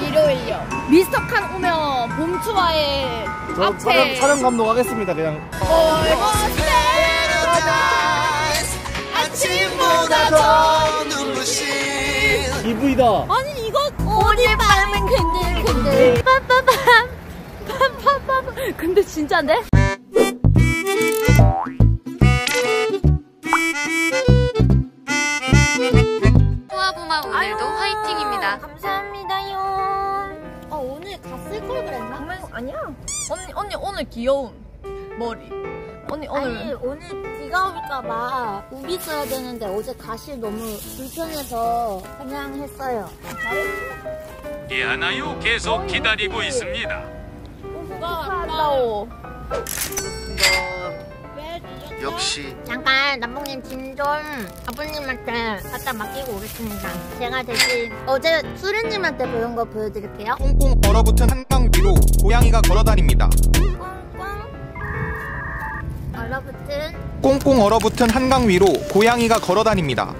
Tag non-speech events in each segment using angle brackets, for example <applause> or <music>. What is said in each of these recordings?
일요일요. 미스터 칸 오면 저 앞에 촬영, 촬영 감독 하겠습니다 그냥. 아침보다 더 눈부신. EV다. 아니 이거 오늘 밤은 근들근들 빰빰빰. 빰빰빰. 근데 진짜인데? 귀여움 머리. 언니 오늘 아니 오늘 비가 올까봐 우비 써야 되는데 어제 가실 너무 불편해서 그냥 했어요. 미안하요? 계속 기다리고 있습니다. 축하한다오. 역시. 잠깐 남봉님 짐 좀 아버님한테 갖다 맡기고 오겠습니다. 제가 대신 어제 수련님한테 배운 거 보여드릴게요. 꽁꽁 얼어붙은 한강 위로 고양이가 걸어다닙니다. 꽁꽁 얼어붙은 한강 위로 고양이가 걸어다닙니다.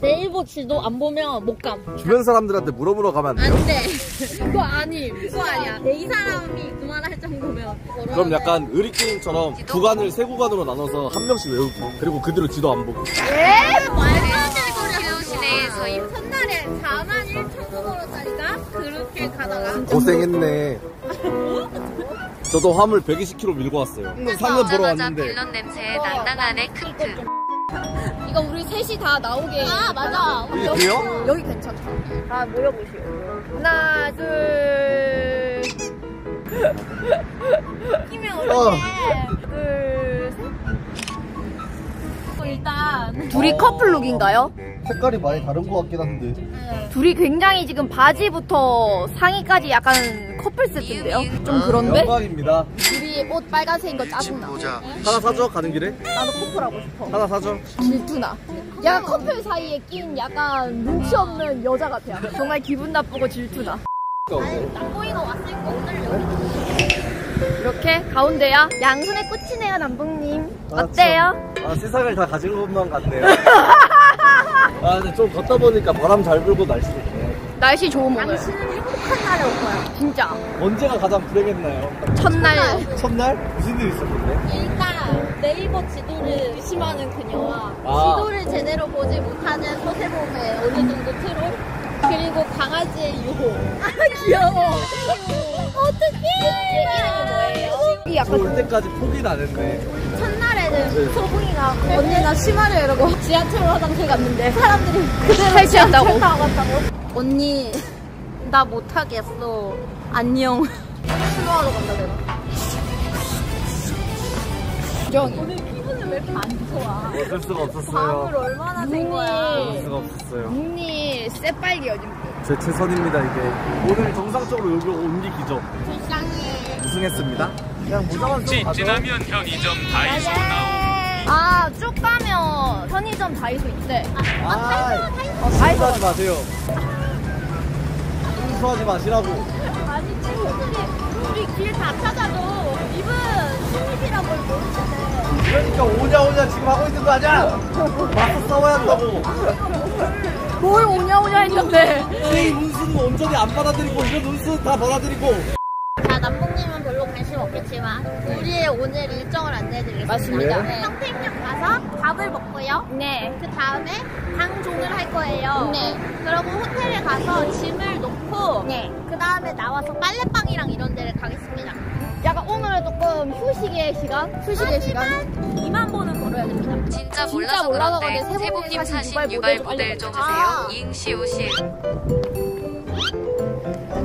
네이버 지도 안 보면 못 감. 주변 사람들한테 물어보러 가면 안 돼요? 안 돼. <laughs> 그거 아니 그거 아니야. 내 이 사람이 그만할 정도면 그럼 약간 의리 게임처럼 구간을 세 구간으로 나눠서 한 명씩 외우기 그리고 그대로 지도 안 보고. 말도 안 되는 소리 배우시네. 저희 첫날에 4만 1천 원짜리가 그렇게 가다가. 고생했네 저도 화물 120km 밀고 왔어요. 상금 보러 왔는데. 빌런 냄새에 낭낭하네 크크. <laughs> 이거 우리 셋이 다 나오게. 아 맞아. 이게 돼요? 여기 괜찮다. 다 모여보시오. 하나 둘. 힘이 어. 올라네 둘셋. 일단. 둘이 커플룩인가요? 색깔이 많이 다른 것 같긴 한데. 둘이 굉장히 지금 바지부터 상의까지 약간 커플 세트인데요? 좀 그런데? 영광입니다. 둘이 옷 빨간색인 거집 짜증나. 보자. 하나 사줘 가는 길에? 나도 커플하고 싶어. 하나 사줘. 질투나. 약간 커플 사이에 낀 약간 눈치 없는 여자 같아요. 정말 기분 나쁘고 질투나. 남봉이가 왔으니까 오늘 여기 이렇게 가운데야 양손에 꽂히네요 남봉님. 아, 어때요? 아 세상을 다 가진 것만 같네요 <laughs> 아 근데 좀 걷다 보니까 바람 잘 불고 날씨 좋네 날씨 좋은 오늘 당신은 행복한 날에 올 거야 진짜 언제가 가장 불행했나요? 첫날 첫날? 무슨 일 있었는데? 일단 네이버 지도를 의심하는 그녀와 아. 지도를 제대로 보지 못하는 서세범의 어느 정도 트롤 그리고 강아지의 유호 아 귀여워 어떡해 이름이 뭐예요? 올 때까지 포기는 안 했네 첫날 에는 네. 소붕이가 언니 나 심하려 이러고. 지하철 화장실 갔는데 사람들이 그대로? 지하철 타고 갔다고? 언니 나 못하겠어. 안녕. 수고하러 간다 내가. 정이 왜 이렇게 안 좋아 어쩔 수가 밤을 없었어요 얼마나 된 거야 어쩔 수가 없었어요 언니 새빨리 요즘 제 최선입니다 이게 오늘 정상적으로 여기 온게 기적 불쌍해 우승했습니다 그냥 좀 가져 찜찜하면 편의점 다이소 나오. 아 쭉 가면 편의점 다이소 있대 아, 어 다이소 하지 마세요 홍수하지 마시라고 아니 친구들이 우리 길 다 찾아도 이분 신입이란 걸 모르는데 그러니까 오냐 오냐 지금 하고 있는 거 아니야? 맞서 싸워야 한다고. 뭘 오냐 오냐 했는데. 이 운수는 온전히 안 받아들이고 이런 운수 다 받아들이고. 자 남봉님은 별로 관심 없겠지만 우리의 오늘 일정을 안내해드리겠습니다. 맞습니다. 네. 평택역 가서 밥을 먹고요. 네. 그 다음에 방종을 할 거예요. 네. 그리고 호텔에 가서 짐을 놓고 네. 그 다음에 나와서 빨래방이랑 이런 데를 가겠습니다 약간 오늘은 조금 휴식의 시간? 휴식의 시간? 2만 번은 걸어야 됩니다 진짜 진짜 몰라서 몰라서 그런데 그런데 세봉님 세봉님 사신 사신 유발 유발 모델 좀 모델 주세요. 아. 이응시 오실.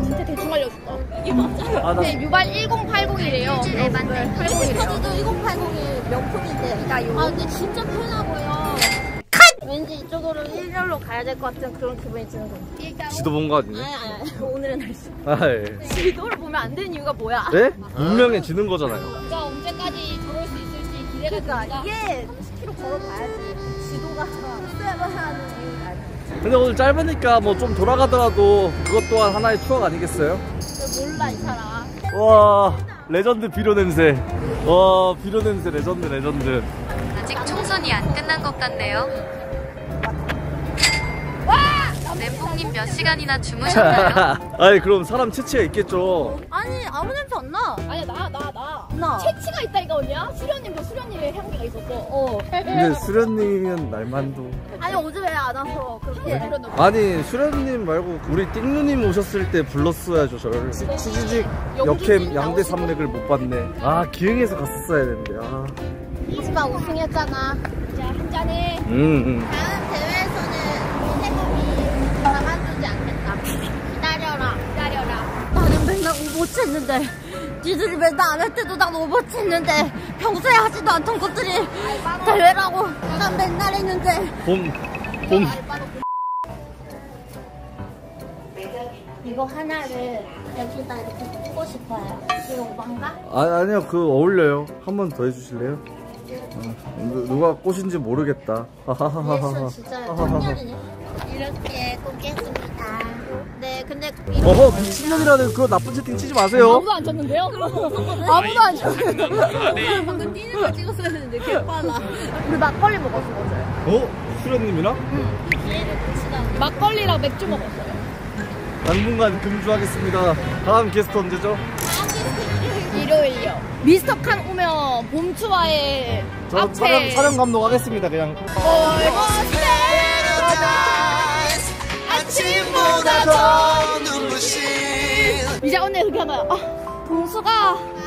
진짜 대충 알려줬다 이게 맞아 아, 나 네, 유발 1080이래요 일주일에 맞는 80이래요 카드도 1080이 명품인데 아 근데 진짜 편하고요 왠지 이쪽으로 일렬로 가야 될 것 같은 그런 기분이 드는 거예요. 지도 본거 아니네 아니 아니 <laughs> 오늘은 날씨. 아 예. 지도를 보면 안 되는 이유가 뭐야? 네? 분명해지는 거잖아요. 우리가 언제까지 저럴 수 있을지 기대가 그러니까 됩니다. 이게 10km 걸어봐야지 지도가 있어야만 하는 이유가 아니야. 근데 오늘 짧으니까 뭐 좀 돌아가더라도 그것 또한 하나의 추억 아니겠어요? 몰라 이 사람. 와 레전드 비료 냄새. 와 비료 냄새 레전드 레전드. 아직 총선이 안 끝난 것 같네요. 램봉님 몇 시간이나 주무셨나요? <laughs> 아니 그럼 사람 체치가 있겠죠. 아니 아무 냄새 안 나. 아니야 나 나 나. 나. 채취가 있다니까 언니야? 수련님도 수련님의 향기가 있었어. 어. 근데 수련님은 날만도. 아니 어제 왜 안 와서 그렇게. 아니 수련님 말고 우리 띵누님 오셨을 때 불렀어야죠 저를. 치- 치즈직 역캠 양대 산맥을 못 봤네. 아 기흥에서 갔었어야 되는데. 아. 하지만 우승했잖아. 자 한잔해. 음. 음. 다음 대회에서는 세범이 가만두지 않겠다. 기다려라. 기다려라. 나는 맨날 오버치 했는데 니들이 맨날 안 할 때도 난 오버치 했는데 평소에 하지도 않던 것들이 대회라고 난 맨날 했는데 봄. 봄. 이거 하나를 여기다 이렇게 꽂고 싶어요. 이거 오반가? 아 아니요 그 어울려요. 한 번 더 해주실래요? 어, 누- 누가 꽃인지 모르겠다. 하하하하하. 진짜 <laughs> 청년이네. 이렇게. 네, 근데 이 어허 미친년이라는 그거 나쁜 채팅 치지 마세요. 아무도 안 쳤는데요? 아무도 안 쳤는데. 아네 방금 뛰는 거 찍었어야 했는데 개빨라. 우리 막걸리 먹었어 어제. 어? 수련님이랑? 기회를 놓치다. 막걸리랑 맥주 먹었어요. 당분간 금주하겠습니다. 다음 게스트 언제죠? 일요일요. 미스터 칸 오면 봄투와의 저 앞에 촬영 촬영 감독 하겠습니다. 그냥. 아침보다 더 눈부신. 이제 언니 그렇게 하나요? 아, 동수가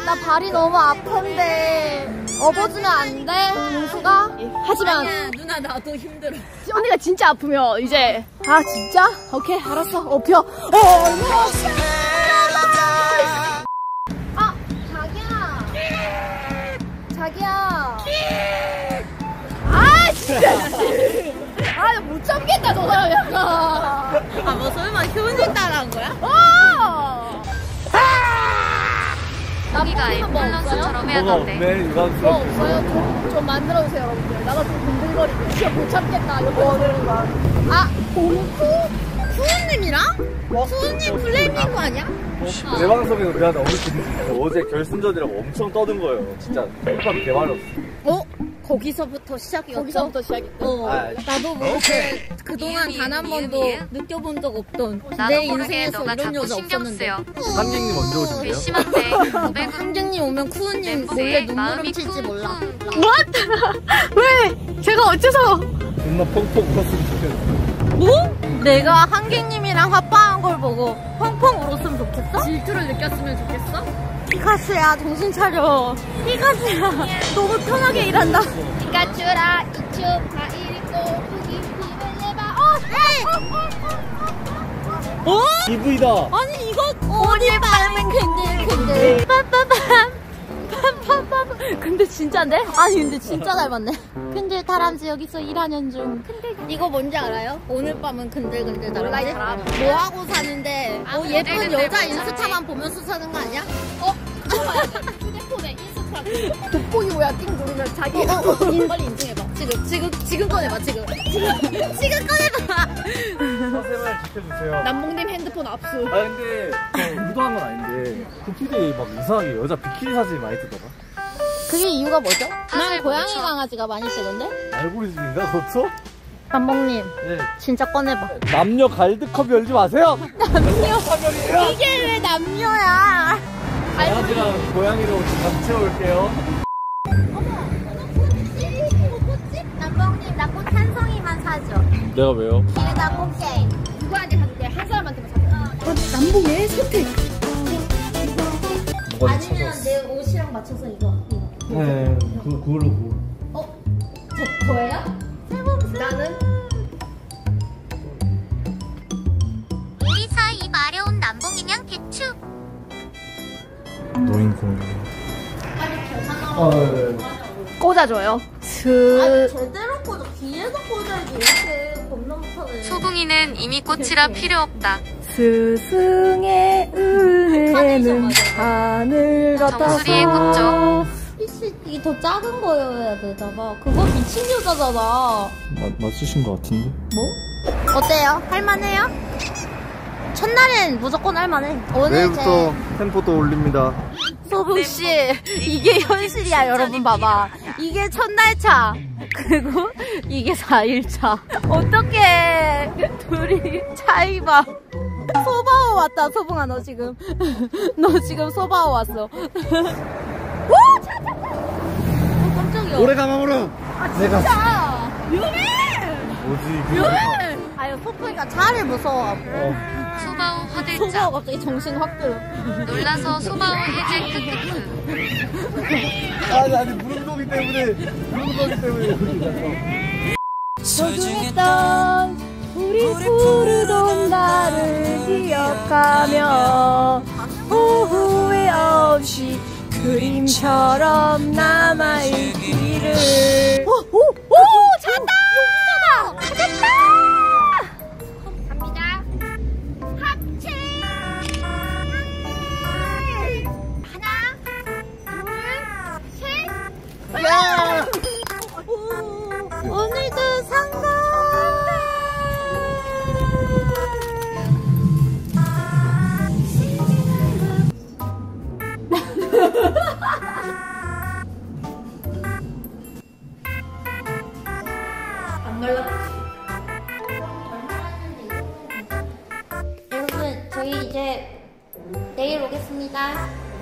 나 발이 너무 아픈데. 업어주면 안 돼? 동수가? 하지만. 누나 나도 힘들어. 언니가 진짜 아프면 이제. 아 진짜? 오케이 알았어. 업혀 어. 아 자기야. 자기야. 아 진짜. 아못 참겠다 저 사람 약간 아, 뭐 설마 효은이 따라한 거야? 어 여기가 한번 앰뷸런스처럼 해야 뭐가 된대. 없네 뭐 유감스럽게. 없어요? 좀, 좀 만들어주세요 여러분들 나가 좀 근들거리게 진짜 못 참겠다 이거 이러는 거야 아 봉투? 수은님이랑? 수은님 블랙인 거 아니야? 어, 내 방송에서 미안하다. 어제, 어제 결승전이라고 엄청 떠든 거예요. 진짜 힙합 개말렸어. 어? 거기서부터 시작이었죠? 거기서부터 시작했다 어, 아, 나도 뭐 그, 그동안 단 한 번도. 느껴본 적 없던 내 인생에서 이런 자꾸 여자 신경 없었는데 쓰여. 한객님 언제 오신대요? 고백은 함정님 오면 쿠우님 몰래 내 눈물 훔칠지 몰라 쿵쿵. <laughs> 왜? 제가 어째서 존나 펑펑 울었으면 좋겠어. 뭐? 내가 한객님이랑 합방한 걸 보고 펑펑 울었으면 좋겠어? 질투를 느꼈으면 좋겠어? 피카츄야 정신 차려 피카츄야 너무 편하게 일한다 피카츄라 이츄 과일 꼬부기 힘을 내봐 어? 어? EV다. 아니 이거 오리 밤은 근들근들 빠빠밤 빰빰빰 근데 진짜인데? 아니 근데 진짜 닮았네 근들 다람쥐 여기서 일하는 중 근데 이거 뭔지 알아요? 오늘 밤은 근들근들 다람쥐 뭐하고 사는데 뭐 예쁜 여자 못 인스타만 보면서 사는 거 아니야? 휴대폰에 인스타 돋보기 뭐야 띵 누르면 자기 어, 어, 어, 빨리 인증해봐 지금 지금 지금 꺼내봐 지금 지금 지금 꺼내봐 사생활 지켜주세요. 남봉님 핸드폰 압수 아 근데 저 의도한 건 아닌데 그 피드에 막 이상하게 여자 비키니 사진이 많이 뜨더라. 그게 이유가 뭐죠? 사실 난 고양이? 강아지가 많이 뜨던데? 알고리즘인가 그것도? 남봉님 네. 진짜 꺼내봐 남녀 갈드컵 열지 마세요. <laughs> 이게 왜 남녀야 강아지랑 고양이로 같이 채워올게요. 남봉님 나 꽃 한 송이만 사줘 내가 왜요? 이거 꽃게 누구한테 사줄게 한 사람한테만 사줄게 남봉의 선택 뭐가 아니면 내 옷이랑 맞춰서 이거 이거 네, 그, 그걸로 뭐. 어? 저, 저예요? 나는 우리 사이 마려운 남봉인양 대추. 노인 공유. 아, 네. 꽂아줘요 아스 제대로 꽂아 뒤에서 꽂아야지 이렇게 겁나 못하네 소붕이는 이미 꽃이라 필요 없다. 스승의 은혜는 하늘 정수리에 꽂죠. PC 이게 더 작은 거여야 되잖아 그거 미친 여자잖아 맞, 맞추신 것 같은데? 뭐? 어때요? 할만해요? 첫날엔 무조건 할만해 오늘 내일부터 템포도 올립니다. 소붕씨 이게 현실이야 여러분 봐봐 이게 첫날 차 그리고 이게 4일 차. 어떡해. 둘이 차이 봐. 소바오 왔다, 소봉아, 너 지금. <laughs> 너 지금 소바오 왔어. <laughs> 오! 차, 차, 차! 어, 깜짝이야. 올해 가망으로 내가 차! 위험해! 뭐지 그 위험해! 아유, 소풍이가 차를 무서워하고. 어. 소바오 화들짝. 소바오 갑자기 정신 확 들어. 놀라서 소바오 해제 크크크. 아니 아니 무릉도기 때문에 무릉도기 때문에 소중했던 우리 푸르던 나를 기억하며 후회 없이 그림처럼 남아있기를 저희 이제 내일 오겠습니다.